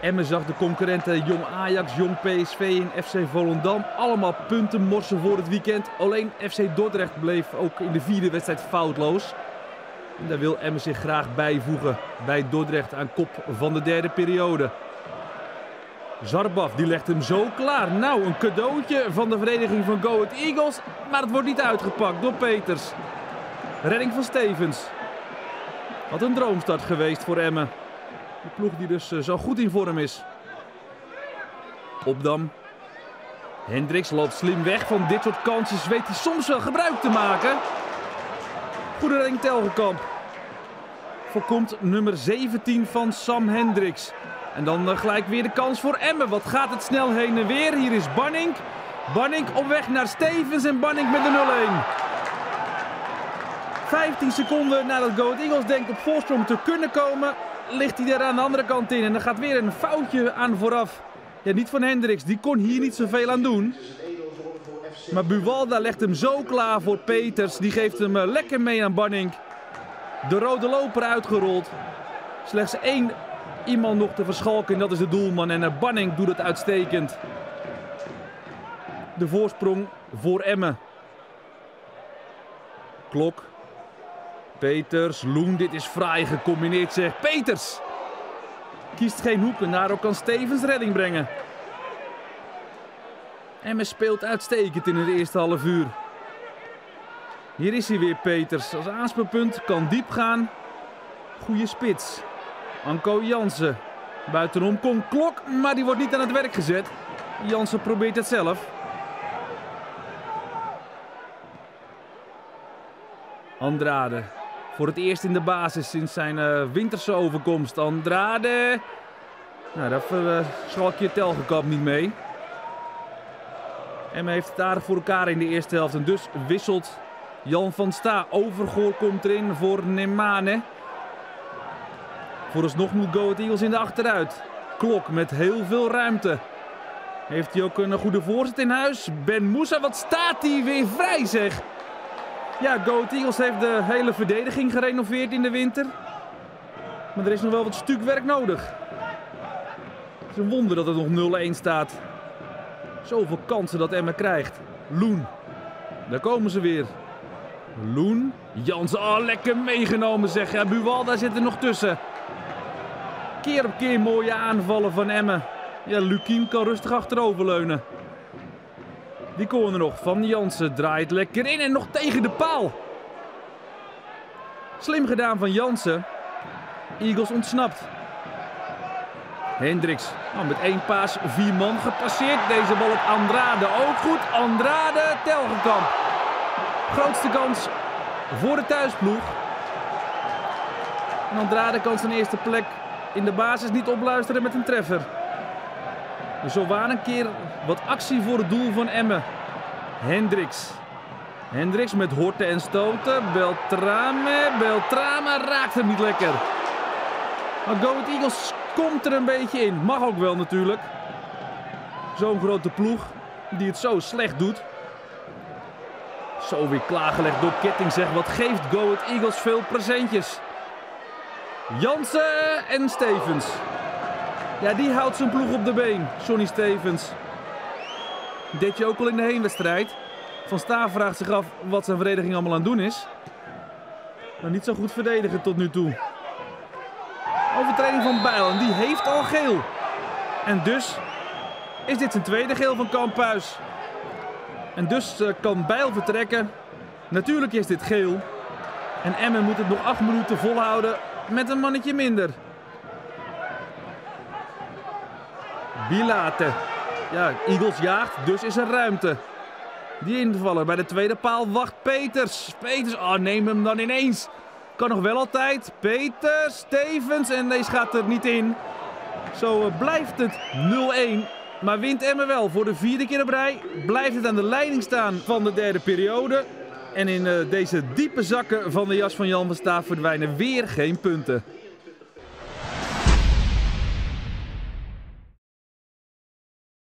Emmen zag de concurrenten Jong Ajax, Jong PSV en FC Volendam allemaal punten morsen voor het weekend. Alleen FC Dordrecht bleef ook in de vierde wedstrijd foutloos. En daar wil Emmen zich graag bijvoegen bij Dordrecht aan kop van de derde periode. Zarbaf die legt hem zo klaar. Nou, een cadeautje van de vereniging van Go Ahead Eagles. Maar het wordt niet uitgepakt door Peters. Redding van Stevens. Wat een droomstart geweest voor Emmen. De ploeg die dus eh, zo goed in vorm is. Opdam. Hendricks loopt slim weg van dit soort kansjes. Weet hij soms wel gebruik te maken. Goede redding Telgekamp. Voorkomt nummer 17 van Sam Hendricks. En dan eh, gelijk weer de kans voor Emmen. Wat gaat het snel heen en weer. Hier is Banning. Banning op weg naar Stevens en Banning met de 0-1. 15 seconden nadat Go Eagles denkt op voorsprong te kunnen komen, ligt hij er aan de andere kant in. En er gaat weer een foutje aan vooraf. Ja, niet van Hendricks, die kon hier niet zoveel aan doen. Maar Buwalda legt hem zo klaar voor Peters. Die geeft hem eh, lekker mee aan Banning. De rode loper uitgerold. Slechts één iemand nog te verschalken en dat is de doelman. En eh, Banning doet het uitstekend. De voorsprong voor Emmen. Klok Peters, Loen, dit is fraai gecombineerd zeg. Peters! Kiest geen hoek en daardoor kan Stevens redding brengen. Emmen speelt uitstekend in het eerste half uur. Hier is hij weer Peters. Als aanspeelpunt kan diep gaan. Goeie spits. Anko Jansen. Buitenom komt Klok, maar die wordt niet aan het werk gezet. Jansen probeert het zelf. Andrade voor het eerst in de basis sinds zijn uh, winterse overkomst. Andrade. Nou, daar verschalk je Telgekamp niet mee. Emma heeft het aardig voor elkaar in de eerste helft. En dus wisselt Jan van Sta. Overgoor komt erin voor Nemane. Vooralsnog moet Go Ahead Eagles in de achteruit. Klok met heel veel ruimte. Heeft hij ook een goede voorzet in huis? Ben Moussa, wat staat hij weer vrij zeg. Ja, Go Eagles heeft de hele verdediging gerenoveerd in de winter. Maar er is nog wel wat stukwerk nodig. Het is een wonder dat het nog 0-1 staat. Zoveel kansen dat Emma krijgt. Loen. Daar komen ze weer. Loen. Jans, oh lekker meegenomen zeg. Ja, Buwalda zit er nog tussen. Keer op keer mooie aanvallen van Emmen. Ja, Lukien kan rustig achteroverleunen. Die corner nog van Jansen draait lekker in en nog tegen de paal. Slim gedaan van Jansen. Eagles ontsnapt. Hendricks oh, met één paas, vier man gepasseerd. Deze bal op Andrade ook goed. Andrade, Telgekamp. Grootste kans voor de thuisploeg. En Andrade kan zijn eerste plek in de basis niet opluisteren met een treffer. Zo waar een keer wat actie voor het doel van Emmen. Hendricks. Hendricks met horten en stoten. Beltrame. Beltrame raakt hem niet lekker. Maar Go Eagles komt er een beetje in. Mag ook wel natuurlijk. Zo'n grote ploeg die het zo slecht doet. Zo weer klaargelegd door Ketting zeg. Wat geeft Go Eagles veel presentjes. Jansen en Stevens. Ja, die houdt zijn ploeg op de been. Sonny Stevens. Deed je ook al in de heenwedstrijd. Van Staaf vraagt zich af wat zijn verdediging allemaal aan het doen is. Maar niet zo goed verdedigen tot nu toe. Overtreding van Bijl en die heeft al geel. En dus is dit zijn tweede geel van Kamphuis. En dus uh, kan Bijl vertrekken. Natuurlijk is dit geel. En Emmen moet het nog acht minuten volhouden met een mannetje minder. Bilate. Ja, Eagles jaagt, dus is er ruimte. Die invallen bij de tweede paal wacht Peters. Peters, oh neem hem dan ineens. Kan nog wel altijd. Peters, Stevens en deze gaat er niet in. Zo eh, blijft het 0-1. Maar wint Emmen wel voor de vierde keer op rij. Blijft het aan de leiding staan van de derde periode. En in uh, deze diepe zakken van de jas van Jan van Staaf verdwijnen weer geen punten.